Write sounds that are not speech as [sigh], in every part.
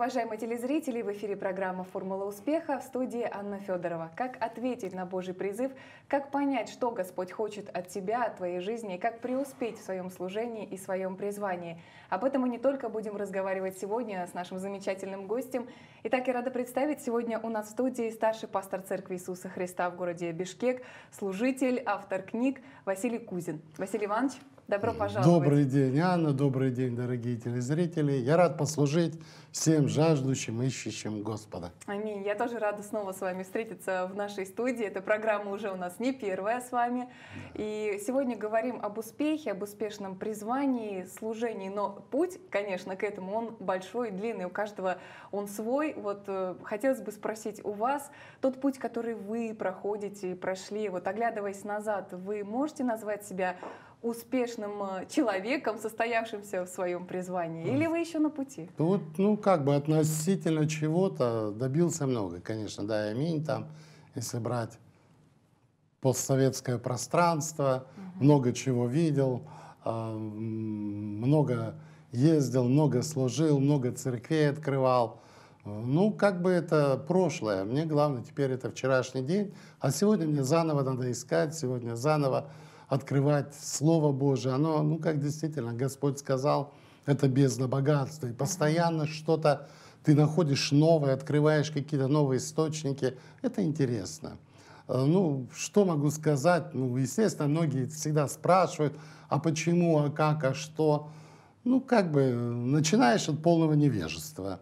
уважаемые телезрители! В эфире программа «Формула успеха» в студии Анна Федорова. Как ответить на Божий призыв, как понять, что Господь хочет от тебя, от твоей жизни, как преуспеть в своем служении и своем призвании. Об этом мы не только будем разговаривать сегодня с нашим замечательным гостем. Итак, я рада представить сегодня у нас в студии старший пастор Церкви Иисуса Христа в городе Бишкек, служитель, автор книг Василий Кузин. Василий Иванович, Добро пожаловать. Добрый день, Анна, добрый день, дорогие телезрители. Я рад послужить всем жаждущим, ищущим Господа. Аминь. Я тоже рада снова с вами встретиться в нашей студии. Эта программа уже у нас не первая с вами. И сегодня говорим об успехе, об успешном призвании, служении. Но путь, конечно, к этому, он большой, длинный. У каждого он свой. Вот э, хотелось бы спросить у вас, тот путь, который вы проходите, прошли, вот оглядываясь назад, вы можете назвать себя успешным э, человеком, состоявшимся в своем призвании? Или вы еще на пути? Тут, ну, как бы относительно чего-то добился много, конечно, да, аминь, там, если брать постсоветское пространство, угу. много чего видел, а, много ездил, много служил, много церквей открывал. Ну, как бы это прошлое. Мне главное теперь это вчерашний день. А сегодня мне заново надо искать, сегодня заново открывать Слово Божие. Оно, ну, как действительно Господь сказал, это бездна богатства. И постоянно что-то ты находишь новое, открываешь какие-то новые источники. Это интересно. Э, ну, что могу сказать? Ну, естественно, многие всегда спрашивают, а почему, а как, а что. Ну, как бы начинаешь от полного невежества.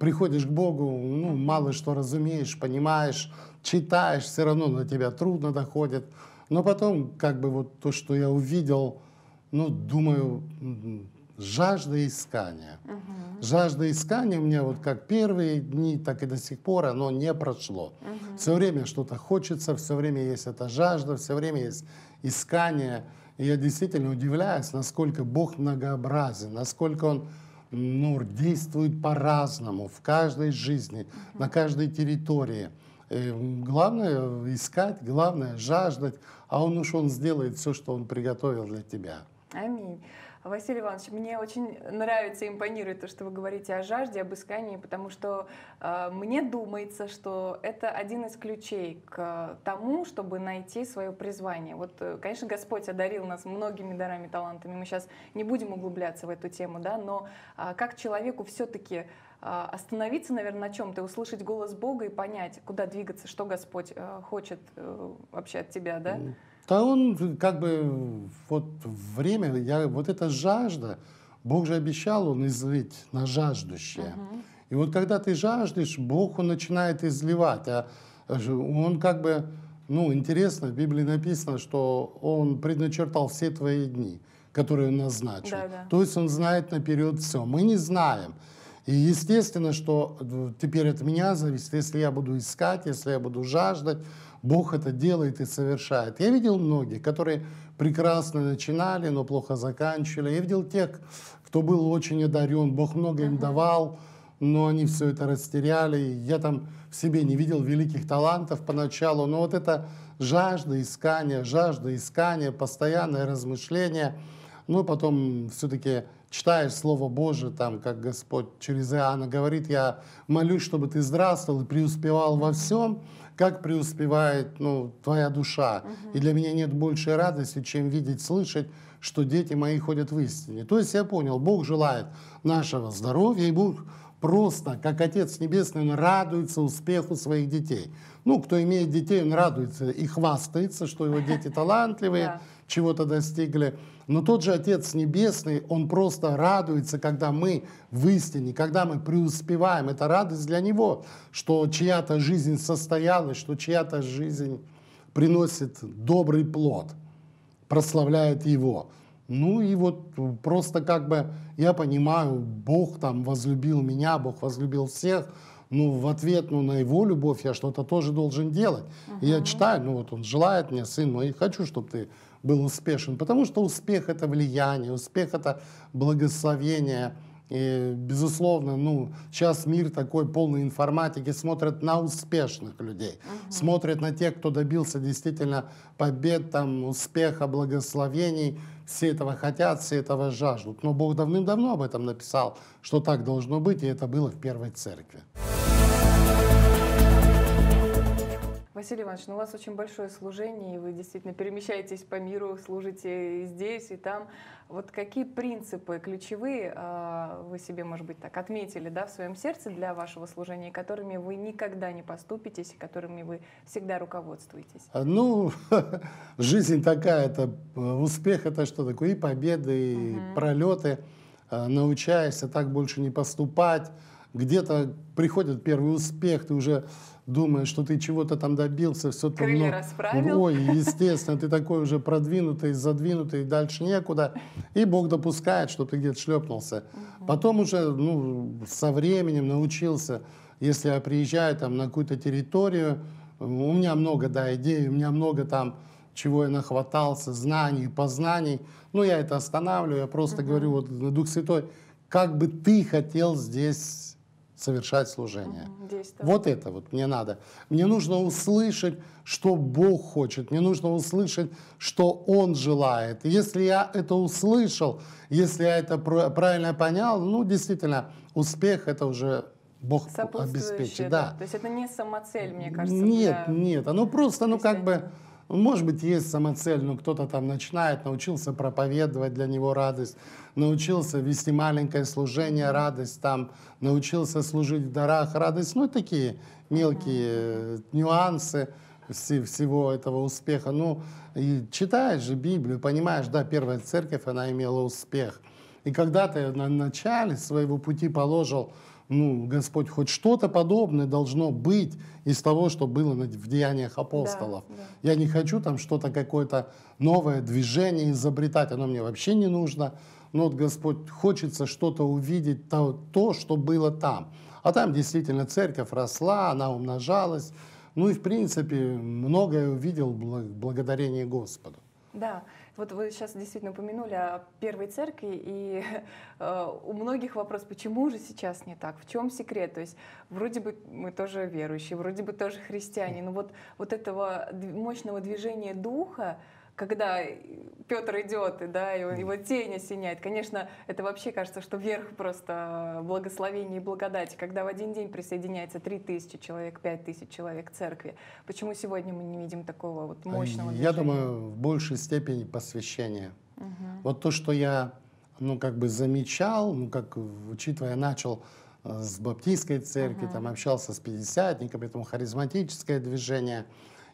Приходишь к Богу, ну, мало что разумеешь, понимаешь, читаешь, все равно на тебя трудно доходит. Но потом, как бы вот то, что я увидел, ну, думаю, жажда искания. Угу. Жажда искания у меня вот как первые дни, так и до сих пор оно не прошло. Угу. Все время что-то хочется, все время есть эта жажда, все время есть искание. И я действительно удивляюсь, насколько Бог многообразен, насколько Он ну, действует по-разному в каждой жизни, угу. на каждой территории. И главное искать, главное жаждать, а он уж он сделает все, что он приготовил для тебя. Аминь. Василий Иванович, мне очень нравится, импонирует то, что вы говорите о жажде, об искании, потому что э, мне думается, что это один из ключей к тому, чтобы найти свое призвание. Вот, э, конечно, Господь одарил нас многими дарами, талантами, мы сейчас не будем углубляться в эту тему, да, но э, как человеку все-таки а, остановиться, наверное, на чем-то, услышать голос Бога и понять, куда двигаться, что Господь э, хочет э, вообще от тебя, да? Да он как бы вот время, я, вот эта жажда, Бог же обещал, Он излить на жаждущее. Угу. И вот когда ты жаждешь, Бог Он начинает изливать. А Он как бы, ну, интересно, в Библии написано, что Он предначертал все твои дни, которые Он назначил. Да, да. То есть Он знает наперед все. Мы не знаем. И естественно, что э, теперь от меня зависит, если я буду искать, если я буду жаждать, Бог это делает и совершает. Я видел многих, которые прекрасно начинали, но плохо заканчивали. Я видел тех, кто был очень одарен, Бог много им давал, но они все это растеряли. Я там в себе не видел великих талантов поначалу, но вот это жажда искания, жажда искания, постоянное размышление, ну потом все-таки читаешь Слово Божие, там, как Господь через Иоанна говорит, я молюсь, чтобы ты здравствовал и преуспевал во всем, как преуспевает ну, твоя душа. Угу. И для меня нет большей радости, чем видеть, слышать, что дети мои ходят в истине. То есть я понял, Бог желает нашего здоровья, и Бог просто, как Отец Небесный, Он радуется успеху своих детей. Ну, кто имеет детей, он радуется и хвастается, что его дети [laughs] талантливые, чего-то достигли. Но тот же Отец Небесный, Он просто радуется, когда мы в истине, когда мы преуспеваем. Это радость для Него, что чья-то жизнь состоялась, что чья-то жизнь приносит добрый плод, прославляет Его. Ну и вот просто как бы я понимаю, Бог там возлюбил меня, Бог возлюбил всех, ну, в ответ ну, на его любовь я что-то тоже должен делать. Uh-huh. И я читаю, ну вот он желает мне, сын мой, хочу, чтобы ты был успешен. Потому что успех — это влияние, успех — это благословение. И, безусловно, ну, сейчас мир такой полный информатики, смотрят на успешных людей, угу. смотрят на тех, кто добился действительно побед, там, успеха, благословений. Все этого хотят, все этого жаждут. Но Бог давным-давно об этом написал, что так должно быть, и это было в первой церкви. Василий Иванович, ну у вас очень большое служение, и вы действительно перемещаетесь по миру, служите и здесь, и там. Вот какие принципы ключевые э, вы себе, может быть, так отметили да, в своем сердце для вашего служения, которыми вы никогда не поступитесь, которыми вы всегда руководствуетесь? А, ну, [laughs] жизнь такая, это э, успех это что такое? И победы, и угу. пролеты. Э, научаешься так больше не поступать. Где-то приходит первый успех, ты уже думаешь, что ты чего-то там добился, все там... Крылья расправил. Ой, естественно, ты такой уже продвинутый, задвинутый, дальше некуда. И Бог допускает, что ты где-то шлепнулся. Угу. Потом уже ну, со временем научился, если я приезжаю там на какую-то территорию, у меня много да, идей, у меня много там чего я нахватался, знаний, познаний. Ну, я это останавливаю, я просто угу. говорю, вот, Дух Святой, как бы ты хотел здесь совершать служение. Вот это вот мне надо. Мне нужно услышать, что Бог хочет. Мне нужно услышать, что Он желает. если я это услышал, если я это правильно понял, ну, действительно, успех это уже Бог обеспечит. Да. То есть это не самоцель, мне кажется. Нет, для... нет. Оно просто, ну, как бы может быть, есть самоцель, но кто-то там начинает, научился проповедовать для него радость, научился вести маленькое служение, радость, там, научился служить в дарах, радость. Ну, такие мелкие нюансы всего этого успеха. Ну, и читаешь же Библию, понимаешь, да, первая церковь, она имела успех. И когда ты на начале своего пути положил ну, Господь, хоть что-то подобное должно быть из того, что было в деяниях апостолов. Да, да. Я не хочу там что-то, какое-то новое движение изобретать, оно мне вообще не нужно. Но вот Господь хочется что-то увидеть, то, то, что было там. А там действительно церковь росла, она умножалась. Ну и, в принципе, многое увидел благодарение Господу. Да, вот вы сейчас действительно упомянули о первой церкви, и [laughs] э, у многих вопрос, почему же сейчас не так, в чем секрет? То есть вроде бы мы тоже верующие, вроде бы тоже христиане, но вот, вот этого мощного движения духа, когда Петр идет, и да, его, его тень осеняет. Конечно, это вообще кажется, что верх просто благословения и благодати, когда в один день присоединяется 3000 человек, 5000 человек церкви. Почему сегодня мы не видим такого вот мощного движения? Я думаю, в большей степени посвящения. Угу. Вот то, что я, ну, как бы замечал, ну, как, учитывая, начал э, с баптистской церкви, угу. там общался с пятидесятниками, поэтому харизматическое движение.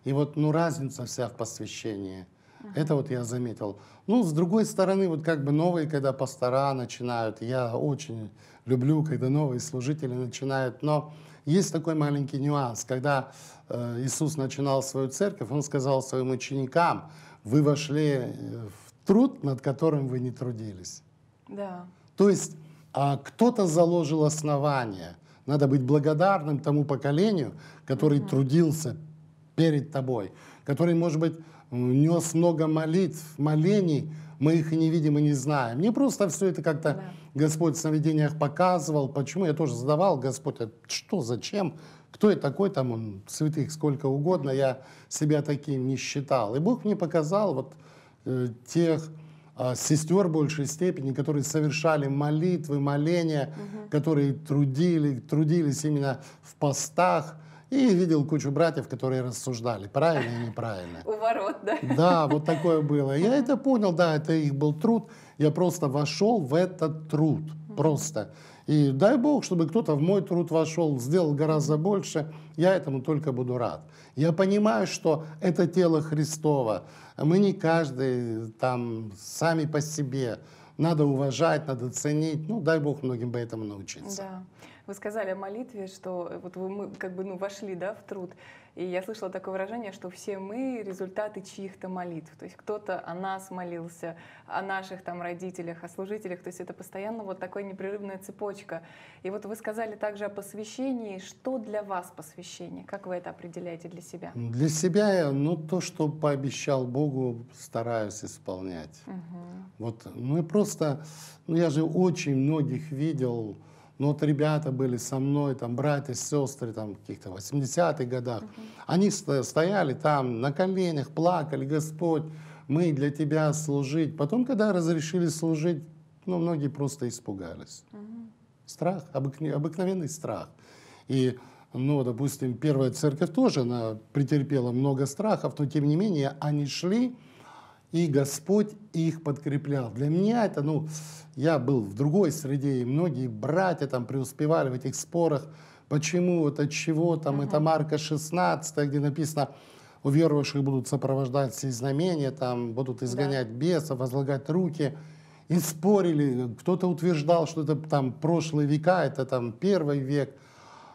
И вот, ну, разница вся в посвящении – это вот я заметил. Ну, с другой стороны, вот как бы новые, когда пастора начинают, я очень люблю, когда новые служители начинают, но есть такой маленький нюанс. Когда э, Иисус начинал свою церковь, Он сказал своим ученикам, вы вошли э, в труд, над которым вы не трудились. Да. То есть а кто-то заложил основание. Надо быть благодарным тому поколению, который угу. трудился перед тобой, который, может быть, нес много молитв, молений, мы их и не видим, и не знаем. Мне просто все это как-то да. Господь в сновидениях показывал. Почему? Я тоже задавал, Господь, а что, зачем? Кто я такой, там он, святых сколько угодно, я себя таким не считал. И Бог мне показал вот э, тех э, сестер большей степени, которые совершали молитвы, моления, угу. которые трудили, трудились именно в постах, и видел кучу братьев, которые рассуждали, правильно или неправильно. У ворот, да? Да, вот такое было. Я это понял, да, это их был труд. Я просто вошел в этот труд, просто. И дай Бог, чтобы кто-то в мой труд вошел, сделал гораздо больше, я этому только буду рад. Я понимаю, что это тело Христова. Мы не каждый там сами по себе. Надо уважать, надо ценить. Ну, дай Бог многим бы этому научиться. Да. Вы сказали о молитве, что вот вы мы как бы ну, вошли да, в труд. И я слышала такое выражение, что все мы результаты чьих-то молитв. То есть кто-то о нас молился, о наших там родителях, о служителях. То есть это постоянно вот такая непрерывная цепочка. И вот вы сказали также о посвящении. Что для вас посвящение? Как вы это определяете для себя? Для себя я, ну, то, что пообещал Богу, стараюсь исполнять. Угу. Вот, ну и просто, ну я же очень многих видел, ну вот ребята были со мной, там братья, сестры, там в каких-то 80-х годах. Они стояли там на коленях, плакали, Господь, мы для Тебя служить. Потом, когда разрешили служить, ну многие просто испугались. Страх, обыкновенный, обыкновенный страх. И, ну, допустим, первая церковь тоже, она претерпела много страхов, но тем не менее они шли, и Господь их подкреплял. Для меня это, ну, я был в другой среде, и многие братья там преуспевали в этих спорах, почему, это чего, там, uh-huh. это Марка 16, где написано, у верующих будут сопровождать все знамения, там, будут изгонять да. бесов, возлагать руки. И спорили, кто-то утверждал, что это там прошлые века, это там первый век.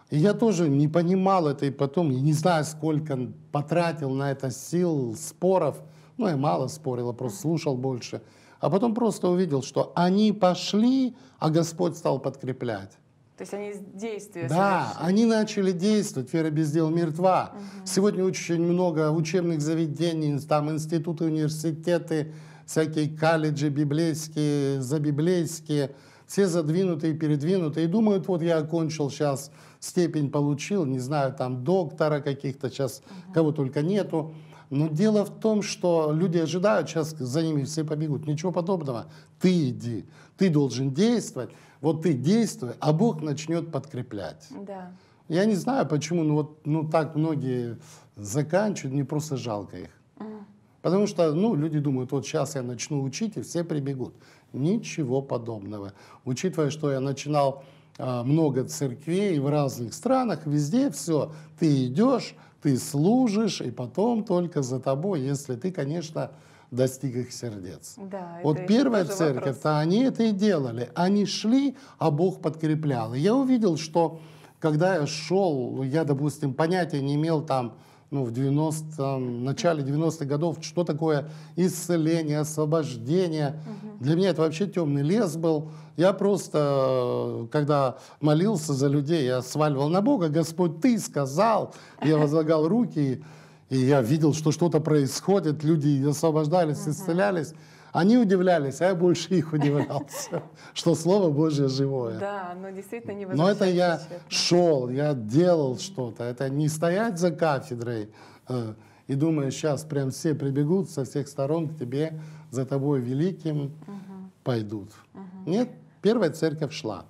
И я тоже не понимал это, и потом, я не знаю, сколько потратил на это сил, споров – ну, я мало спорил, я просто слушал больше. А потом просто увидел, что они пошли, а Господь стал подкреплять. То есть они действия Да, совершили. они начали действовать. Вера без дел мертва. Угу. Сегодня очень много учебных заведений, там институты, университеты, всякие колледжи библейские, забиблейские. Все задвинутые, передвинутые. И думают, вот я окончил сейчас, степень получил, не знаю, там доктора каких-то сейчас, угу. кого только нету. Но дело в том, что люди ожидают, сейчас за ними все побегут. Ничего подобного. Ты иди, ты должен действовать. Вот ты действуй, а Бог начнет подкреплять. Да. Я не знаю, почему, ну вот ну, так многие заканчивают, мне просто жалко их. Mm. Потому что ну, люди думают, вот сейчас я начну учить, и все прибегут. Ничего подобного. Учитывая, что я начинал много церквей в разных странах, везде все, ты идешь, ты служишь, и потом только за тобой, если ты, конечно, достиг их сердец. Да, вот первая церковь-то они это и делали. Они шли, а Бог подкреплял. И я увидел, что когда я шел, я, допустим, понятия не имел там, ну, в 90 начале 90-х годов, что такое исцеление, освобождение. Угу. Для меня это вообще темный лес был. Я просто, когда молился за людей, я сваливал на Бога, Господь, Ты сказал, я возлагал руки, и я видел, что что-то происходит, люди освобождались, исцелялись. Они удивлялись, а я больше их удивлялся, [laughs] что Слово Божье живое. Да, но действительно не Но это я шел, я делал что-то. Это не стоять за кафедрой э, и думая, сейчас прям все прибегут со всех сторон к тебе, за тобой великим пойдут. Нет, первая церковь шла.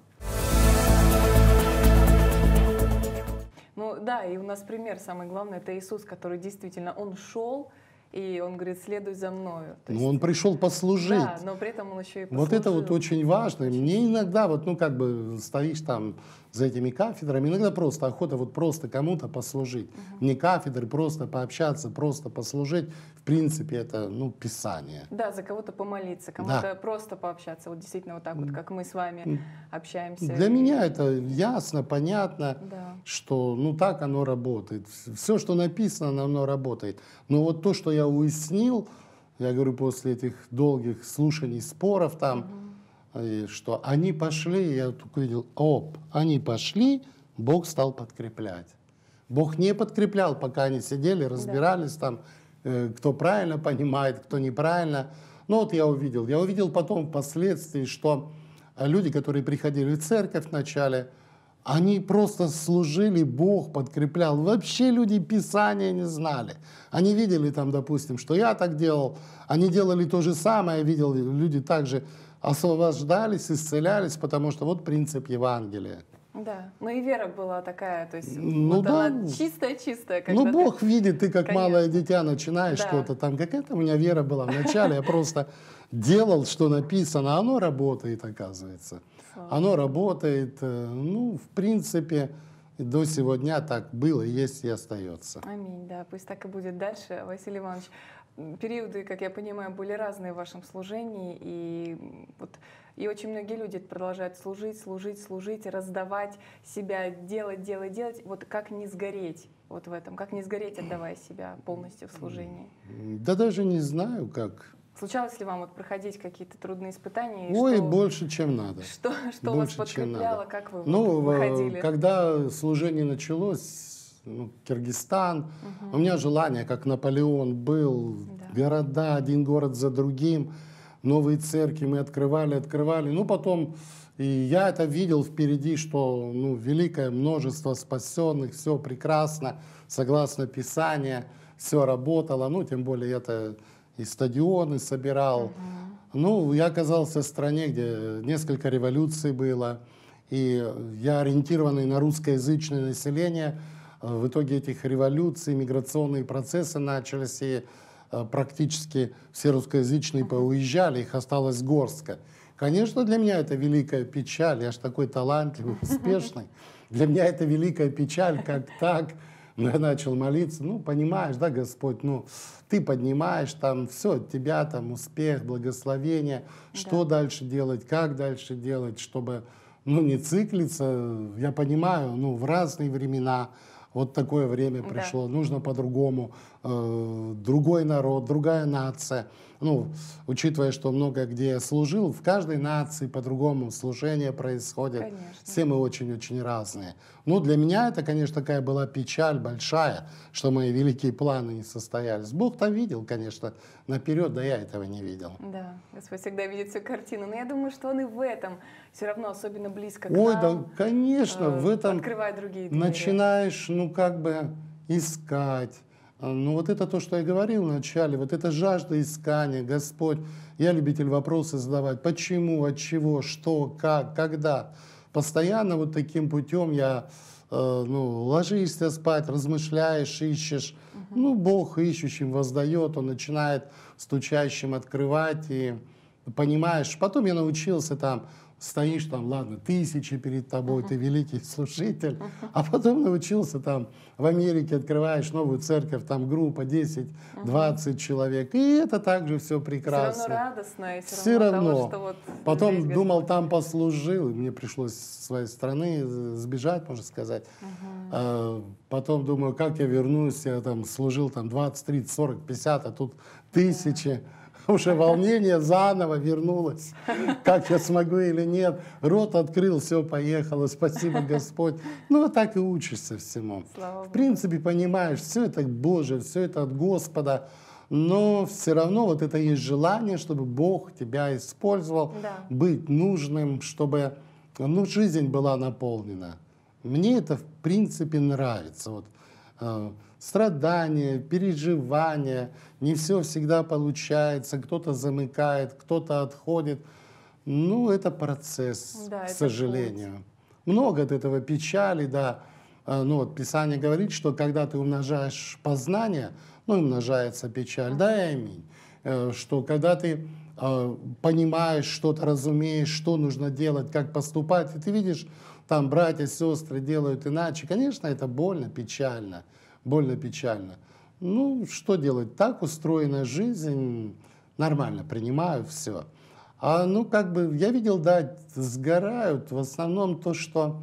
Ну да, и у нас пример самый главный, это Иисус, который действительно, Он шел, и он говорит, следуй за мною. То ну, он пришел послужить. Да, но при этом он еще и послужил. Вот это вот очень важно. Мне иногда, вот, ну, как бы стоишь там за этими кафедрами, иногда просто охота вот просто кому-то послужить. Угу. Не кафедры, просто пообщаться, просто послужить. В принципе, это, ну, Писание. Да, за кого-то помолиться, кому-то да. просто пообщаться. Вот действительно вот так вот, как мы с вами общаемся. Для и... меня это ясно, понятно, да. Что, ну, так оно работает. Все, что написано, оно работает. Но вот то, что я уяснил, я говорю, после этих долгих слушаний, споров там, угу и что они пошли, я только видел, оп, они пошли, Бог стал подкреплять. Бог не подкреплял, пока они сидели, разбирались да. там, э, кто правильно понимает, кто неправильно. Ну вот я увидел. Я увидел потом впоследствии, что люди, которые приходили в церковь вначале, они просто служили, Бог подкреплял. Вообще люди Писания не знали. Они видели там, допустим, что я так делал. Они делали то же самое. Видел, люди также освобождались, исцелялись, потому что вот принцип Евангелия. Да, ну и вера была такая, то есть ну, вот да. она чистая-чистая. Ну Бог ты... видит, ты как Конечно. малое дитя начинаешь да. что-то там. Какая-то у меня вера была вначале, я просто делал, что написано, оно работает, оказывается. Оно работает, э, ну, в принципе, до сегодня так было, есть и остается. Аминь, да, пусть так и будет дальше. Василий Иванович, периоды, как я понимаю, были разные в вашем служении, и вот и очень многие люди продолжают служить, служить, служить, раздавать себя, делать, делать, делать. Вот как не сгореть вот в этом, как не сгореть, отдавая себя полностью в служении? Да даже не знаю, как. Случалось ли вам вот проходить какие-то трудные испытания? Ой, что, больше, чем надо. Что, что больше, вас подкрепляло, как вы ну, выходили? Когда служение началось, ну, Киргизстан, угу. у меня желание, как Наполеон был, да. города, один город за другим, новые церкви мы открывали, открывали. Ну, потом и я это видел впереди, что ну, великое множество спасенных, все прекрасно, согласно Писанию, все работало. Ну, тем более это и стадионы собирал. Uh-huh. Ну, я оказался в стране, где несколько революций было, и я ориентированный на русскоязычное население. В итоге этих революций, миграционные процессы начались, и э, практически все русскоязычные поуезжали, их осталось горстка. Конечно, для меня это великая печаль, я же такой талантливый, [laughs] успешный. Для меня это великая печаль, как так. [laughs] Но я начал молиться, ну, понимаешь, да, Господь, ну, ты поднимаешь там все, от тебя там успех, благословение, что да. дальше делать, как дальше делать, чтобы, ну, не циклиться. Я понимаю, ну, в разные времена, вот такое время пришло, да. нужно по-другому, э, другой народ, другая нация. Ну, учитывая, что много где служил, в каждой нации по-другому служение происходит. Конечно. Все мы очень-очень разные. Ну, для меня это, конечно, такая была печаль большая, что мои великие планы не состоялись. Бог там видел, конечно, наперед, да я этого не видел. Да, Господь всегда видит всю картину. Но я думаю, что Он и в этом все равно особенно близко к Ой, нам. да, конечно, э, в этом открывает другие двери. начинаешь, ну, как бы искать, ну вот это то, что я говорил вначале, вот это жажда искания, Господь. Я любитель вопросы задавать, почему, от чего, что, как, когда. Постоянно вот таким путем я, э, ну, ложишься спать, размышляешь, ищешь. Угу. Ну, Бог ищущим воздает, Он начинает стучащим открывать и понимаешь. Потом я научился там стоишь там, ладно, тысячи перед тобой, uh-huh. ты великий служитель, uh-huh. а потом научился там в Америке открываешь новую церковь, там группа 10, uh-huh. 20 человек, и это также все прекрасно. Все равно радостно, и все, все равно. равно. Того, что вот потом думал, там послужил, и мне пришлось с своей страны сбежать, можно сказать. Uh-huh. А, потом думаю, как я вернусь, я там служил там 20, 30, 40, 50, а тут тысячи. Uh-huh уже волнение заново вернулось. Как я смогу или нет. Рот открыл, все, поехало. Спасибо, Господь. Ну, вот так и учишься всему. Слава в принципе, понимаешь, все это Божие, все это от Господа. Но все равно вот это есть желание, чтобы Бог тебя использовал, да. быть нужным, чтобы ну, жизнь была наполнена. Мне это, в принципе, нравится. Вот, э, страдания, переживания, не все всегда получается, кто-то замыкает, кто-то отходит. Ну, это процесс, да, к сожалению. Путь. Много от этого печали, да. А, ну, вот Писание говорит, что когда ты умножаешь познание, ну, умножается печаль. Да и аминь. Э, что когда ты э, понимаешь что-то, разумеешь, что нужно делать, как поступать, и ты видишь, там братья, сестры делают иначе, конечно, это больно, печально больно печально. Ну, что делать? Так устроена жизнь, нормально, принимаю все. А ну, как бы, я видел, да, сгорают в основном то, что,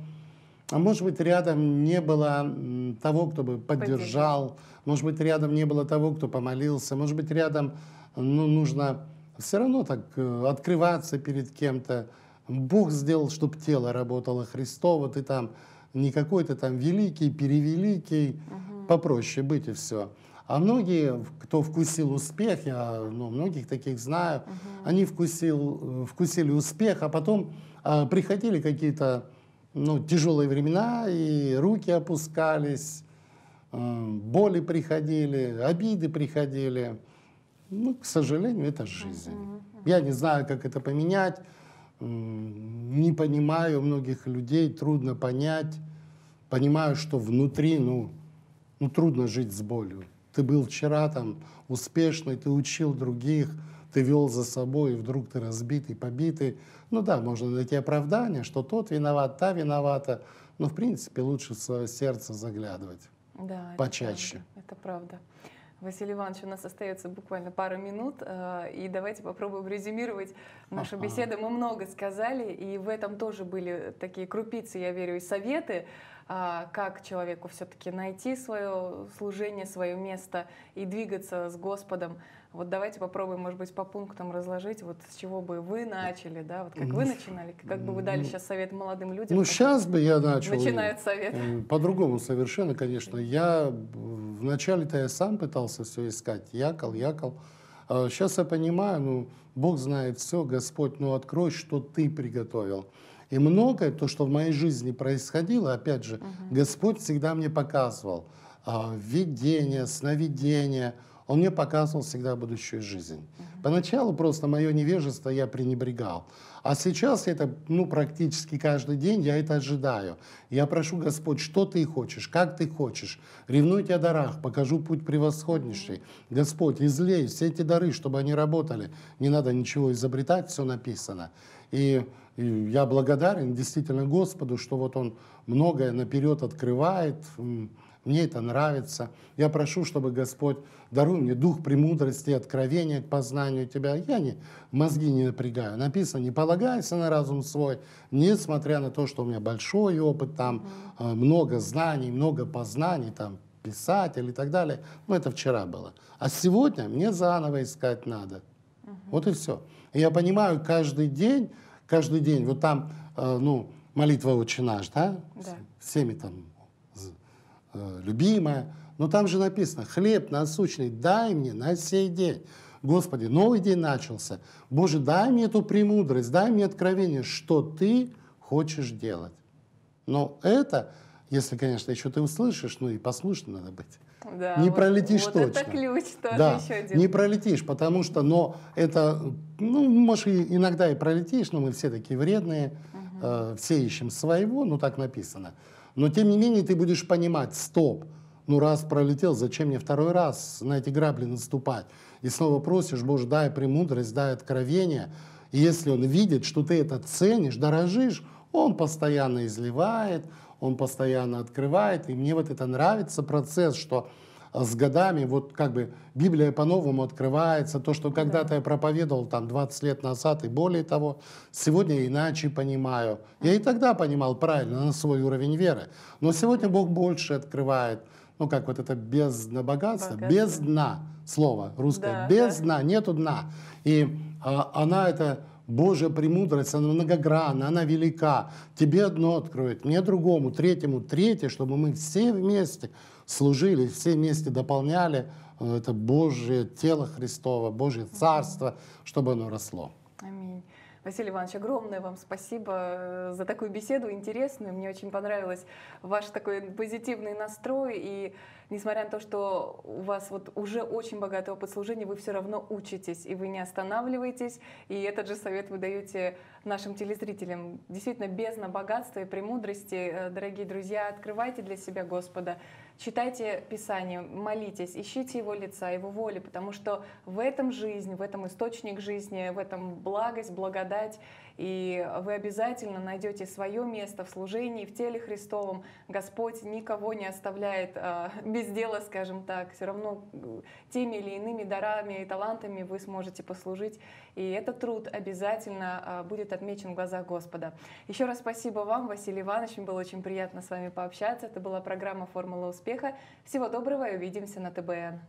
а может быть, рядом не было того, кто бы поддержал, может быть, рядом не было того, кто помолился, может быть, рядом, ну, нужно все равно так э, открываться перед кем-то. Бог сделал, чтобы тело работало Христово, ты там не какой-то там великий, перевеликий, угу попроще быть и все. А многие, кто вкусил успех, я ну, многих таких знаю, угу. они вкусил, вкусили успех, а потом а, приходили какие-то ну, тяжелые времена, и руки опускались, а, боли приходили, обиды приходили. Ну, к сожалению, это жизнь. Я не знаю, как это поменять, не понимаю многих людей, трудно понять. Понимаю, что внутри, ну, ну, трудно жить с болью. Ты был вчера там успешный, ты учил других, ты вел за собой, и вдруг ты разбитый, побитый. Ну да, можно найти оправдание, что тот виноват, та виновата. Но, в принципе, лучше в свое сердце заглядывать. Да, почаще. Это правда. Это правда. Василий Иванович, у нас остается буквально пару минут, э, и давайте попробуем резюмировать нашу беседу. Мы много сказали, и в этом тоже были такие крупицы, я верю, и советы, как человеку все-таки найти свое служение, свое место и двигаться с Господом. Вот давайте попробуем, может быть, по пунктам разложить, вот с чего бы вы начали, да, вот как вы начинали, как бы вы дали сейчас совет молодым людям. Ну, сейчас бы я начал. Начинают совет. По-другому совершенно, конечно. Я вначале-то я сам пытался все искать, якал, якал. Сейчас а я понимаю, ну, Бог знает все, Господь, ну, открой, что ты приготовил. И многое, то, что в моей жизни происходило, опять же, угу. Господь всегда мне показывал а, видение, сновидение – он мне показывал всегда будущую жизнь. Поначалу просто мое невежество я пренебрегал. А сейчас это, ну, практически каждый день я это ожидаю. Я прошу, Господь, что ты хочешь, как ты хочешь. Ревную тебя дарах, покажу путь превосходнейший. Господь, излей все эти дары, чтобы они работали. Не надо ничего изобретать, все написано. И, и я благодарен действительно Господу, что вот Он многое наперед открывает, мне это нравится. Я прошу, чтобы Господь даруй мне дух премудрости, откровения к познанию Тебя. Я не, мозги не напрягаю. Написано, не полагайся на разум свой, несмотря на то, что у меня большой опыт, там mm-hmm. много знаний, много познаний, там писатель и так далее. Ну, это вчера было. А сегодня мне заново искать надо. Mm-hmm. Вот и все. И я понимаю, каждый день, каждый день, вот там, э, ну, молитва «Отче наш», да? да. Всеми там Э, любимая. Но там же написано, хлеб насущный дай мне на сей день. Господи, новый день начался. Боже, дай мне эту премудрость, дай мне откровение, что ты хочешь делать. Но это, если, конечно, еще ты услышишь, ну и послушно надо быть. Да, не вот, пролетишь вот точно. Это ключ тоже да, еще один. Не пролетишь, потому что, но это, ну, может, иногда и пролетишь, но мы все такие вредные, угу. э, все ищем своего, ну так написано. Но тем не менее ты будешь понимать, стоп, ну раз пролетел, зачем мне второй раз на эти грабли наступать? И снова просишь, Боже, дай премудрость, дай откровение. И если он видит, что ты это ценишь, дорожишь, он постоянно изливает, он постоянно открывает. И мне вот это нравится процесс, что с годами вот как бы Библия по-новому открывается. То, что когда-то я проповедовал там 20 лет назад и более того, сегодня я иначе понимаю. Я и тогда понимал правильно на свой уровень веры. Но сегодня Бог больше открывает. Ну, как вот это бездна богатства, Богатство. без дна, слово русское, да, без да. нету дна. И а, она это Божья премудрость, она многогранна, она велика. Тебе одно откроет, мне другому, третьему, третье, чтобы мы все вместе служили, все вместе дополняли э, это Божье тело Христово, Божье Царство, чтобы оно росло. Василий Иванович, огромное вам спасибо э, за такую беседу интересную. Мне очень понравилось ваш такой позитивный настрой. И несмотря на то, что у вас вот уже очень богатый опыт служения, вы все равно учитесь, и вы не останавливаетесь. И этот же совет вы даете нашим телезрителям. Действительно, бездна богатства и премудрости. Э, дорогие друзья, открывайте для себя Господа читайте Писание, молитесь, ищите Его лица, Его воли, потому что в этом жизнь, в этом источник жизни, в этом благость, благодать, и вы обязательно найдете свое место в служении, в теле Христовом. Господь никого не оставляет э, [laughs] без дела, скажем так. Все равно э, теми или иными дарами и талантами вы сможете послужить. И этот труд обязательно э, будет отмечен в глазах Господа. Еще раз спасибо вам, Василий Иванович. Было очень приятно с вами пообщаться. Это была программа «Формула успеха». Всего доброго и увидимся на ТБН.